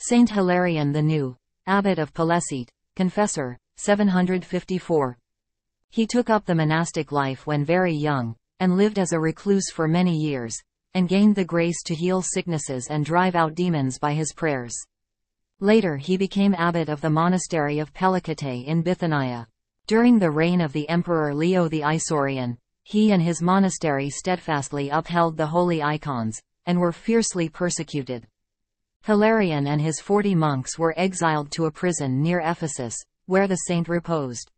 Saint Hilarion the New, abbot of Pelecite, confessor, 754. He took up the monastic life when very young, and lived as a recluse for many years, and gained the grace to heal sicknesses and drive out demons by his prayers. Later he became abbot of the monastery of Pelecite in Bithynia. During the reign of the Emperor Leo the Isaurian, he and his monastery steadfastly upheld the holy icons, and were fiercely persecuted. Hilarion and his forty monks were exiled to a prison near Ephesus, where the saint reposed.